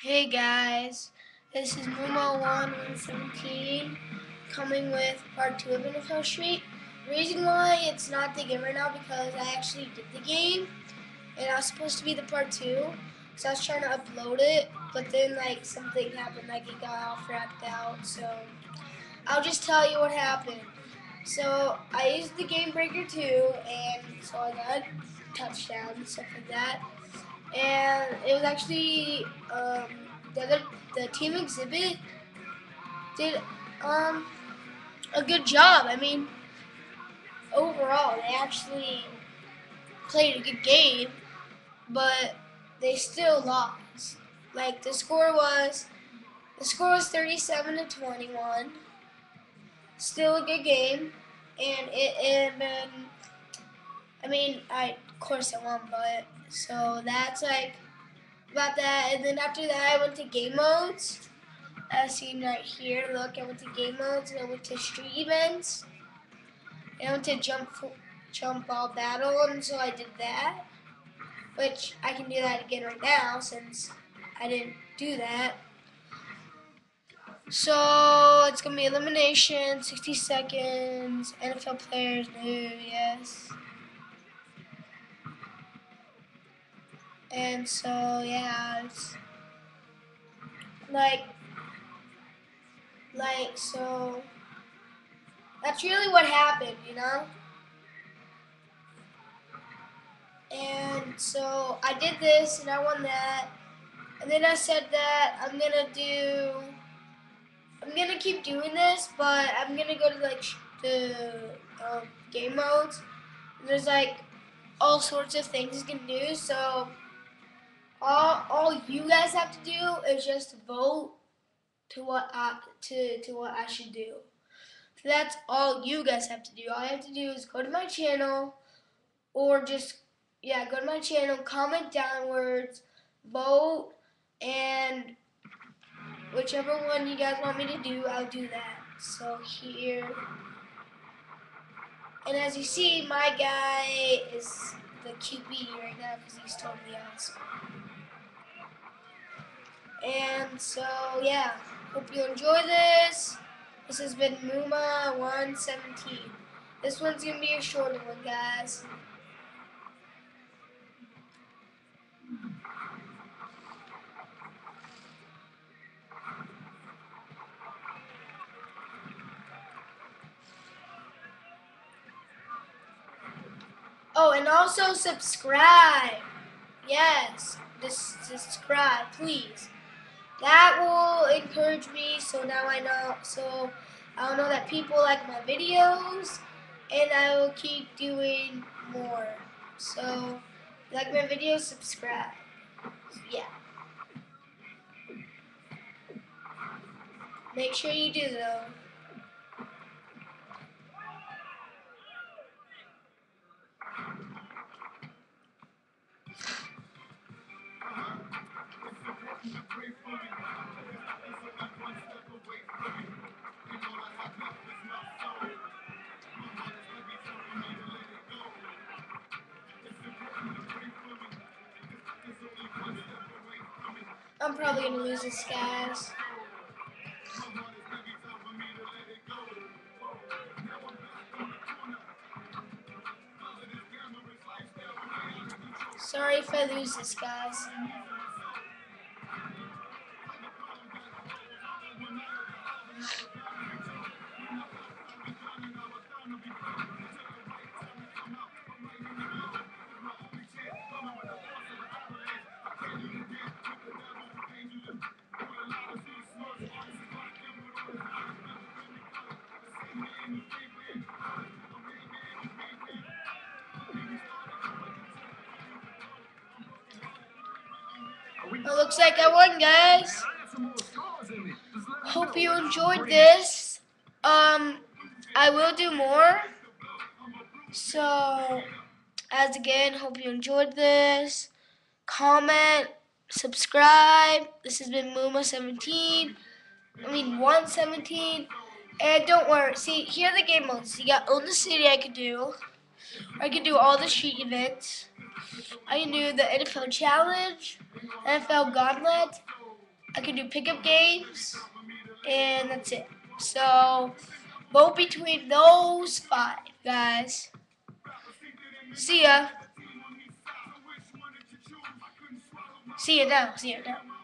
Hey guys, this is Mumma1117 coming with part 2 of NFL Street. The reason why it's not the game right now because I actually did the game and I was supposed to be the part 2 so I was trying to upload it but then like something happened like it got all frapped out so I'll just tell you what happened. So I used the game breaker 2 and so I got a touchdown and stuff like that and it was actually um, the other the team exhibit did um, a good job. I mean, overall they actually played a good game, but they still lost. Like the score was the score was 37 to 21. Still a good game, and it and um, I mean I of course I won, but so that's like about that. And then after that, I went to game modes. As seen right here, look, I went to game modes and I went to street events. And I went to jump jump ball battle, and so I did that. Which I can do that again right now since I didn't do that. So it's gonna be elimination, 60 seconds, NFL players, new, yes. And so, yeah, it's like, like, so, that's really what happened, you know? And so I did this and I won that. And then I said that I'm gonna do, I'm gonna keep doing this, but I'm gonna go to like the um, game modes. And there's like all sorts of things you can do. So all all you guys have to do is just vote to what I, to to what I should do. So that's all you guys have to do. All you have to do is go to my channel or just yeah, go to my channel, comment downwards, vote and whichever one you guys want me to do, I'll do that. So here and as you see, my guy is the QB right now because he's totally awesome. And so, yeah, hope you enjoy this. This has been Mumma 117. This one's going to be a shorter one, guys. Oh, and also subscribe. Yes, just subscribe, please that will encourage me so now I know so I'll know that people like my videos and I will keep doing more. So like my videos, subscribe. Yeah. Make sure you do though. I'm probably gonna lose this, guys. Sorry if I lose this, guys. It looks like I won, guys. Hope you enjoyed this. Um, I will do more. So, as again, hope you enjoyed this. Comment, subscribe. This has been Mumma17. I mean, 117. And don't worry. See, here are the game modes. You got Own the City I could do. I could do all the street events. I can do the NFL Challenge, NFL Gauntlet, I can do pickup games, and that's it. So vote between those five guys. See ya. See ya now. See ya now.